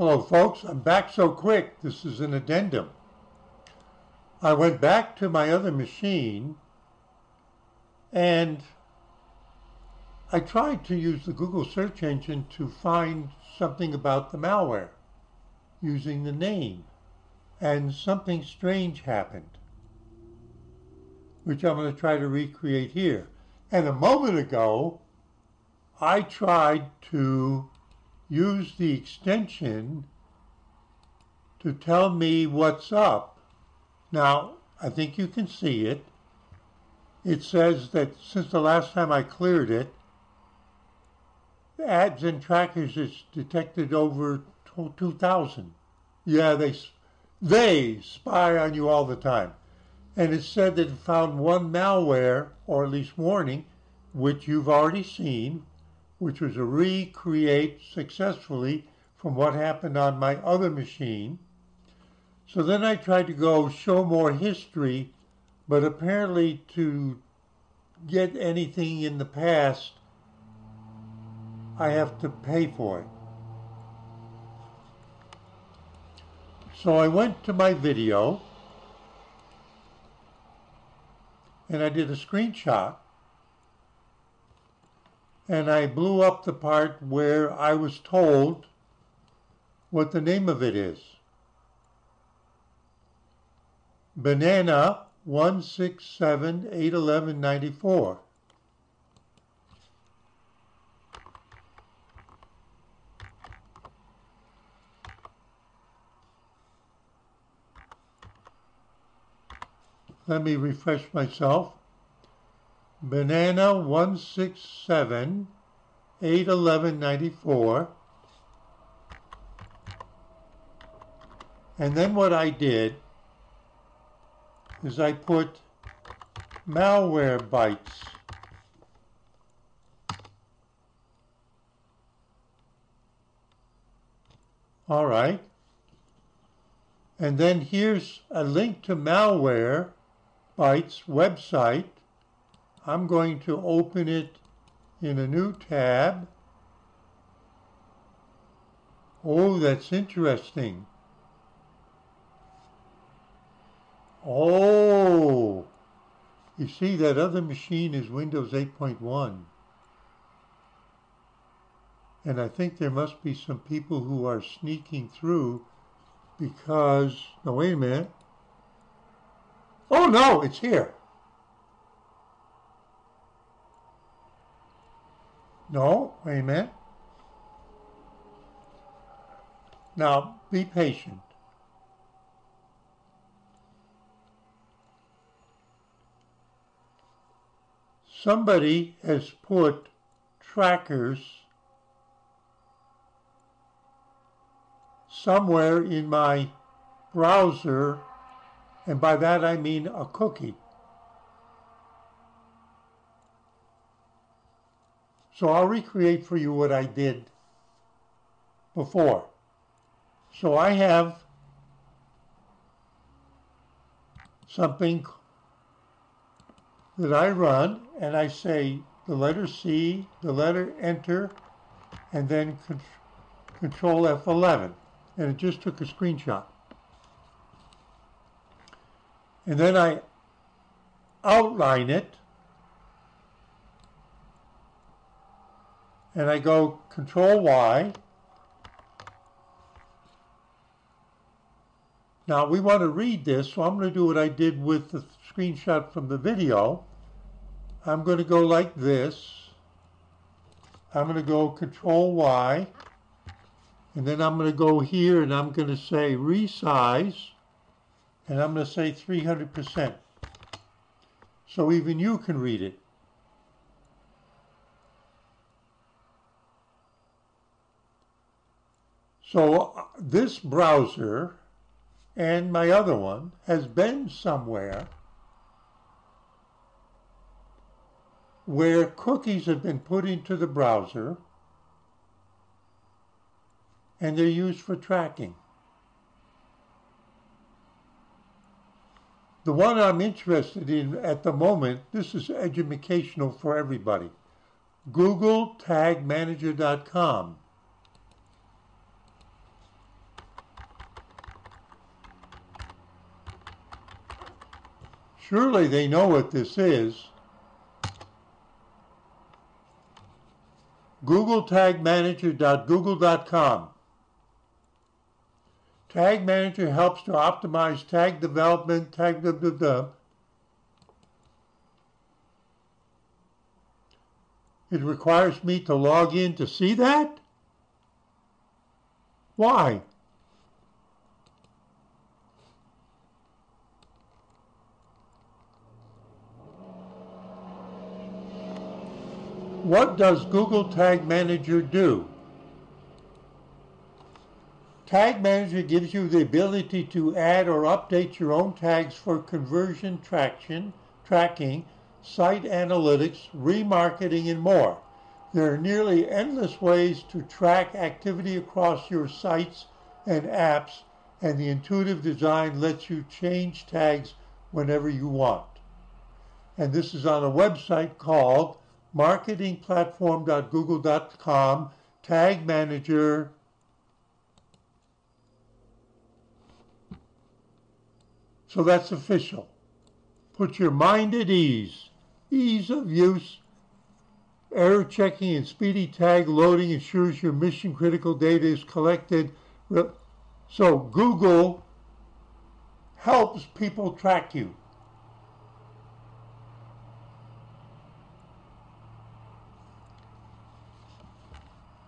Hello folks, I'm back so quick. This is an addendum. I went back to my other machine and I tried to use the Google search engine to find something about the malware using the name and something strange happened which I'm going to try to recreate here. And a moment ago I tried to use the extension to tell me what's up. Now, I think you can see it. It says that since the last time I cleared it, ads and trackers detected over 2,000. Yeah, they, they spy on you all the time. And it said that it found one malware, or at least warning, which you've already seen, which was a recreate successfully from what happened on my other machine. So then I tried to go show more history, but apparently to get anything in the past, I have to pay for it. So I went to my video and I did a screenshot and I blew up the part where I was told what the name of it is. Banana 167 Let me refresh myself. Banana 167 81194. And then what I did is I put Malwarebytes. All right. And then here's a link to malware bytes website I'm going to open it in a new tab. Oh, that's interesting. Oh, you see that other machine is Windows 8.1. And I think there must be some people who are sneaking through because, no, wait a minute. Oh no, it's here. No, wait a minute. Now, be patient. Somebody has put trackers somewhere in my browser, and by that I mean a cookie. So I'll recreate for you what I did before. So I have something that I run and I say the letter C, the letter enter, and then control F11. And it just took a screenshot. And then I outline it and I go Control Y. Now we want to read this, so I'm going to do what I did with the screenshot from the video. I'm going to go like this. I'm going to go Control Y. And then I'm going to go here and I'm going to say resize. And I'm going to say 300%. So even you can read it. So uh, this browser and my other one has been somewhere where cookies have been put into the browser and they're used for tracking. The one I'm interested in at the moment, this is educational for everybody. Google Tag Surely they know what this is. GoogleTagManager.google.com. Tag Manager.google.com Tag Manager helps to optimize tag development, tag blah, blah, blah. It requires me to log in to see that? Why? What does Google Tag Manager do? Tag Manager gives you the ability to add or update your own tags for conversion traction, tracking, site analytics, remarketing, and more. There are nearly endless ways to track activity across your sites and apps, and the intuitive design lets you change tags whenever you want. And this is on a website called marketingplatform.google.com, Tag Manager, So that's official. Put your mind at ease. Ease of use. Error checking and speedy tag loading ensures your mission critical data is collected. So Google helps people track you.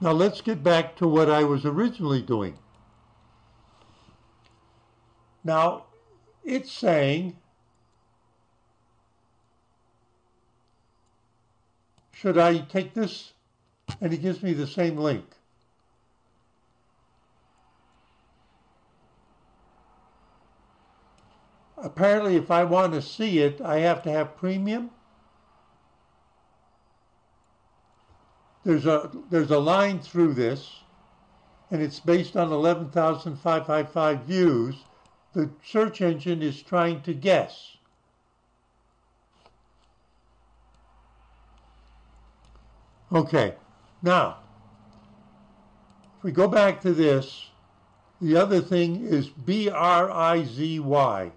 Now let's get back to what I was originally doing. Now, it's saying, should I take this? And it gives me the same link. Apparently, if I want to see it, I have to have premium. There's a, there's a line through this, and it's based on 11,555 views the search engine is trying to guess. Okay, now, if we go back to this, the other thing is B-R-I-Z-Y.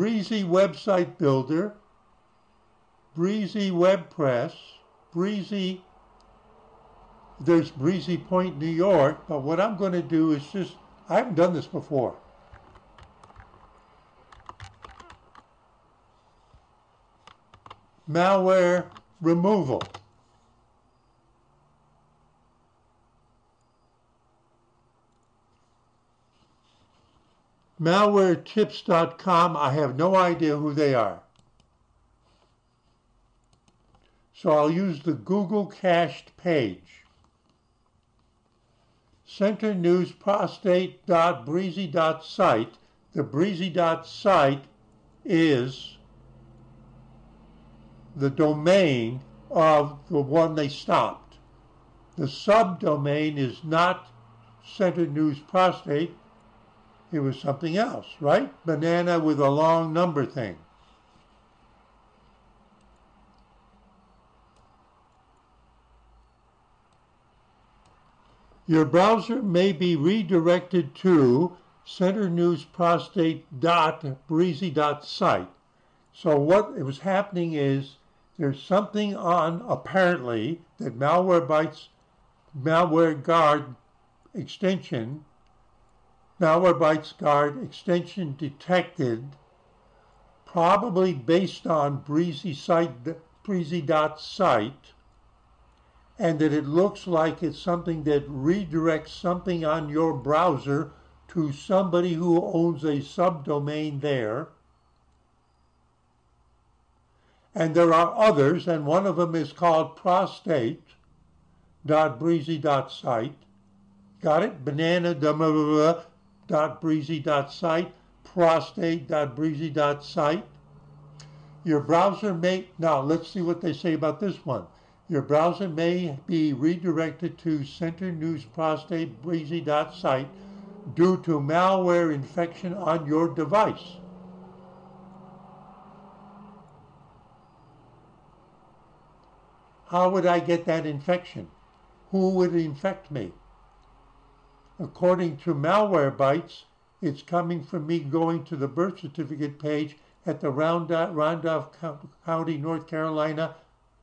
Breezy Website Builder Breezy WebPress, Breezy, there's Breezy Point, New York, but what I'm going to do is just, I haven't done this before. Malware removal. Malwaretips.com, I have no idea who they are. So I'll use the Google cached page. Center News Prostate.breezy.site. The breezy.site is the domain of the one they stopped. The subdomain is not Center News Prostate. It was something else, right? Banana with a long number thing. Your browser may be redirected to centernewsprostate.breezy.site. So what it was happening is there's something on apparently that Malwarebytes malware guard extension Malwarebytes guard extension detected probably based on breezy site breezy.site and that it looks like it's something that redirects something on your browser to somebody who owns a subdomain there. And there are others, and one of them is called prostate.breezy.site. Got it? Banana.breezy.site, prostate.breezy.site. Your browser may, now let's see what they say about this one. Your browser may be redirected to centernewsprostatebreezy.site due to malware infection on your device. How would I get that infection? Who would infect me? According to Malwarebytes, it's coming from me going to the birth certificate page at the Randolph County, North Carolina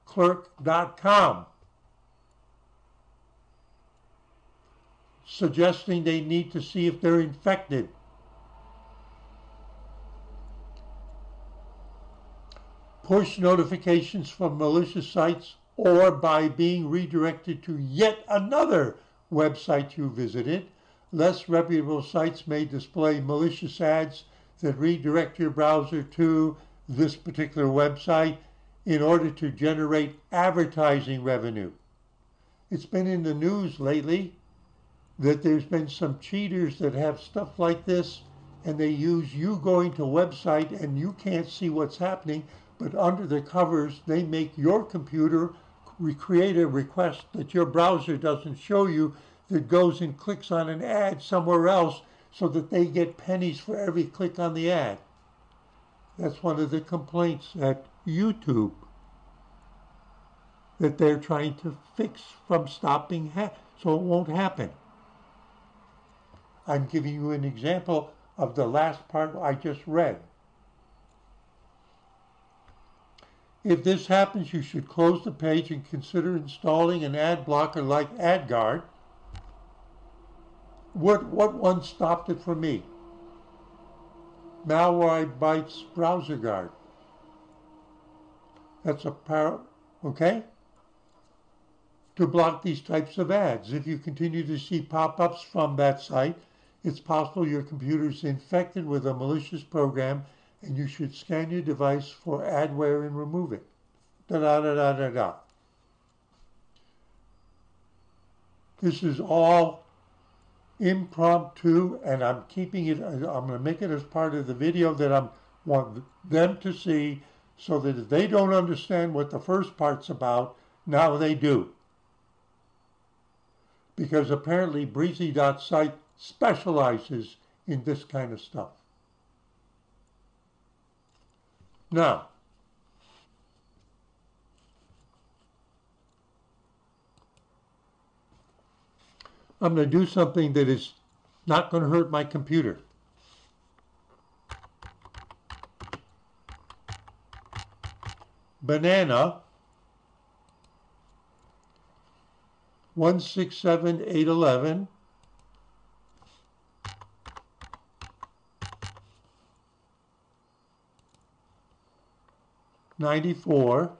clerk.com, suggesting they need to see if they're infected. Push notifications from malicious sites or by being redirected to yet another website you visited. Less reputable sites may display malicious ads that redirect your browser to this particular website in order to generate advertising revenue. It's been in the news lately that there's been some cheaters that have stuff like this and they use you going to a website and you can't see what's happening, but under the covers they make your computer create a request that your browser doesn't show you that goes and clicks on an ad somewhere else so that they get pennies for every click on the ad. That's one of the complaints at YouTube that they're trying to fix from stopping so it won't happen. I'm giving you an example of the last part I just read. If this happens, you should close the page and consider installing an ad blocker like AdGuard what, what one stopped it for me? Malwarebytes Browser Guard. That's a power, okay? To block these types of ads. If you continue to see pop-ups from that site, it's possible your computer is infected with a malicious program and you should scan your device for adware and remove it. Da da da da da da. This is all impromptu, and I'm keeping it, I'm going to make it as part of the video that I want them to see so that if they don't understand what the first part's about, now they do. Because apparently Breezy.site specializes in this kind of stuff. Now, I'm going to do something that is not going to hurt my computer. Banana. 167811 94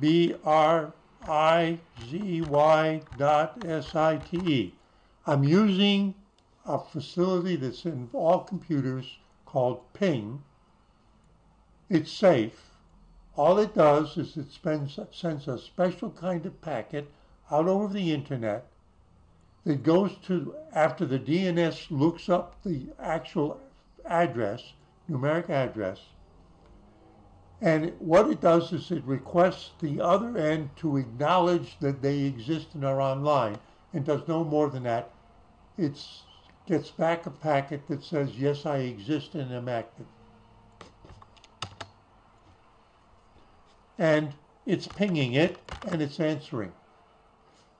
B R I Z Y dot S I T E. I'm using a facility that's in all computers called Ping. It's safe. All it does is it spends, sends a special kind of packet out over the internet that goes to, after the DNS looks up the actual address, numeric address, and what it does is it requests the other end to acknowledge that they exist and are online and does no more than that. It gets back a packet that says, yes, I exist and am active. And it's pinging it and it's answering.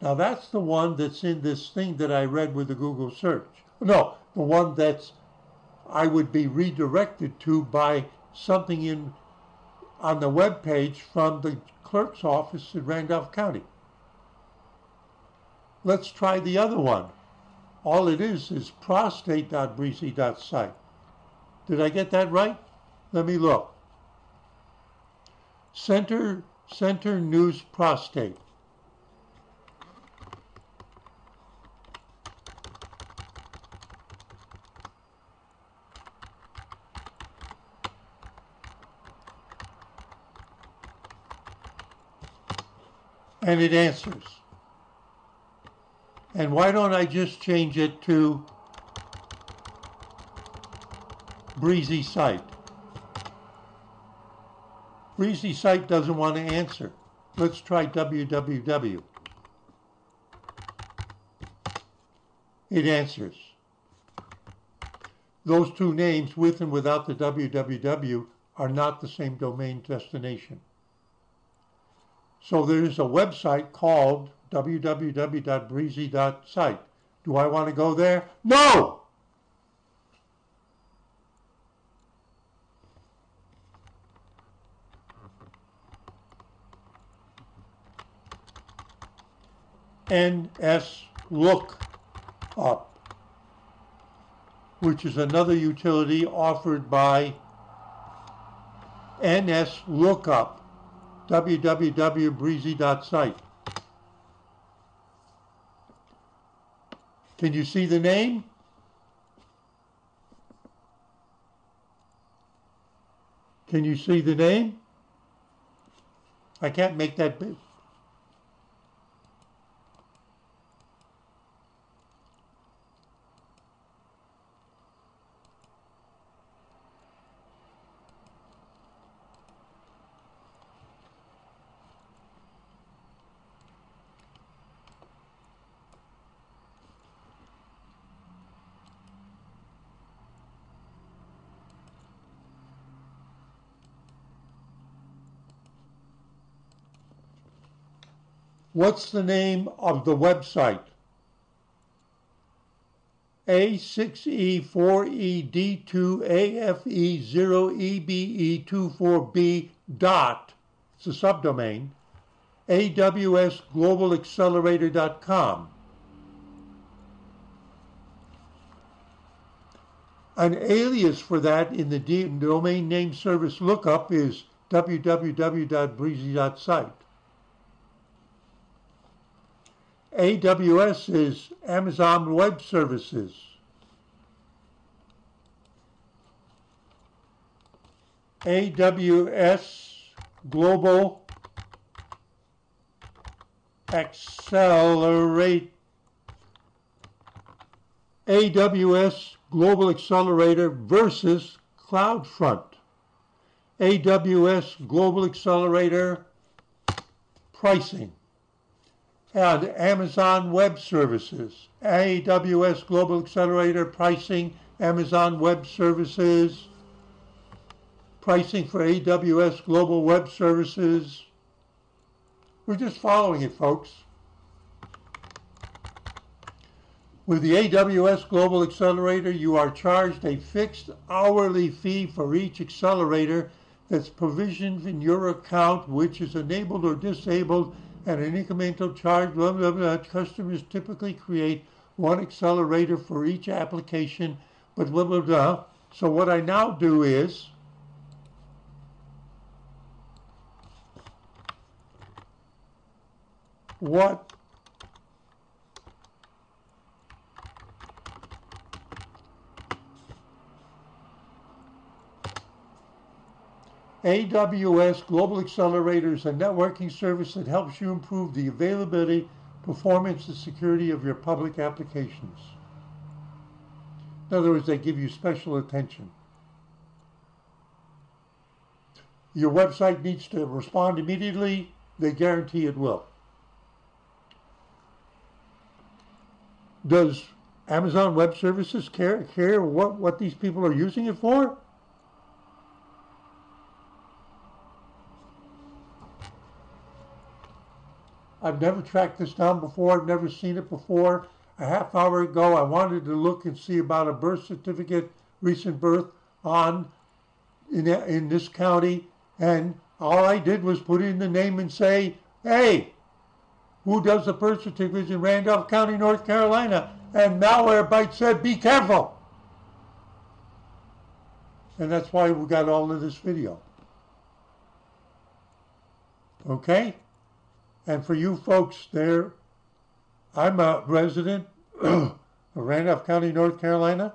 Now that's the one that's in this thing that I read with the Google search. No, the one that's I would be redirected to by something in on the web page from the clerk's office in Randolph County. Let's try the other one. All it is is prostate.breezy.site. Did I get that right? Let me look. Center, Center News Prostate. And it answers. And why don't I just change it to Breezy Site? Breezy Site doesn't want to answer. Let's try www. It answers. those two names, with and without the www, are not the same domain destination. So there's a website called www.breezy.site. Do I want to go there? No! NS Lookup, which is another utility offered by NS Lookup, www.breezy.site. Can you see the name? Can you see the name? I can't make that big. What's the name of the website? A6E4ED2AFE0EBE24B dot, it's a subdomain, awsglobalaccelerator.com. An alias for that in the domain name service lookup is www.breezy.site. AWS is Amazon Web Services. AWS Global Accelerate AWS Global Accelerator versus CloudFront. AWS Global Accelerator pricing and Amazon Web Services, AWS Global Accelerator pricing, Amazon Web Services, pricing for AWS Global Web Services. We're just following it, folks. With the AWS Global Accelerator, you are charged a fixed hourly fee for each accelerator that's provisioned in your account, which is enabled or disabled and an incremental charge, blah, blah, blah. Customers typically create one accelerator for each application, but blah, blah, blah. So what I now do is, what AWS Global Accelerator is a networking service that helps you improve the availability, performance, and security of your public applications. In other words, they give you special attention. Your website needs to respond immediately. They guarantee it will. Does Amazon Web Services care, care what, what these people are using it for? I've never tracked this down before. I've never seen it before. A half hour ago, I wanted to look and see about a birth certificate, recent birth on in, in this county, and all I did was put in the name and say, hey, who does the birth certificates in Randolph County, North Carolina? And Malwarebytes said, be careful. And that's why we got all of this video. Okay? And for you folks there, I'm a resident of Randolph County, North Carolina,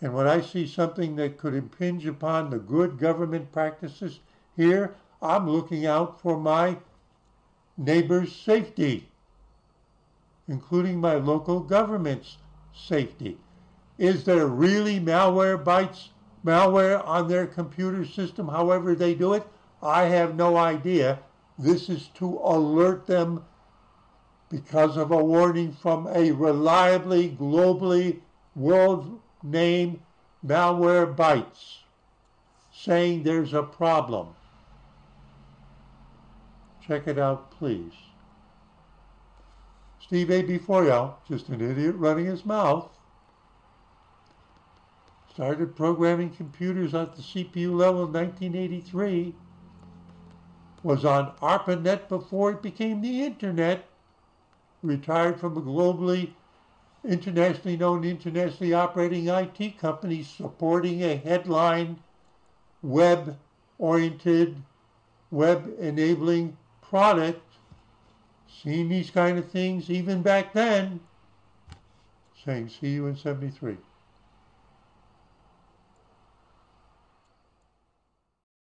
and when I see something that could impinge upon the good government practices here, I'm looking out for my neighbor's safety, including my local government's safety. Is there really Malwarebytes, malware on their computer system, however they do it? I have no idea. This is to alert them because of a warning from a reliably, globally, world name Malwarebytes saying there's a problem. Check it out, please. Steve AB4EL, just an idiot running his mouth. Started programming computers at the CPU level in 1983. Was on ARPANET before it became the Internet. Retired from a globally, internationally known, internationally operating IT company supporting a headline, web-oriented, web-enabling product. Seen these kind of things even back then. Saying see you in 73.